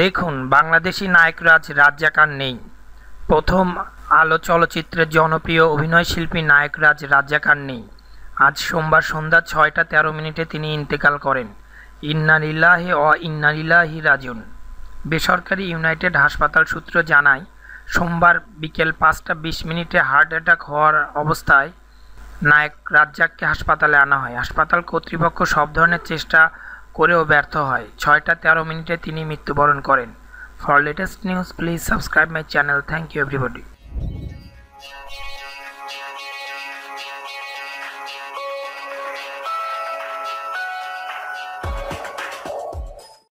দেখুন, বাংলাদেশি নায়করাজ রাজ্জাকার নেই। প্রথম আলো চলচ্চিত্রের জনপ্রিয় অভিনয়শিল্পী নায়করাজ রাজ্জাকার নেই। আজ সোমবার সন্ধ্যা ছয়টা তেরো মিনিটে তিনি ইন্তেকাল করেন। ইন্নালিল্লাহি অ ইন্নালিল্লাহি রাজুন বেসরকারি ইউনাইটেড হাসপাতাল সূত্র জানায় সোমবার বিকেল পাঁচটা বিশ মিনিটে হার্ট অ্যাটাক হওয়ার অবস্থায় নায়ক রাজ্জাককে হাসপাতালে আনা হয়। হাসপাতাল কর্তৃপক্ষ সব ধরনের চেষ্টা করেও ব্যর্থ হয়। ছয়টা তেরো মিনিটে তিনি মৃত্যুবরণ করেন। For latest news please subscribe my channel thank you everybody